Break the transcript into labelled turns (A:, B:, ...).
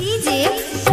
A: DJ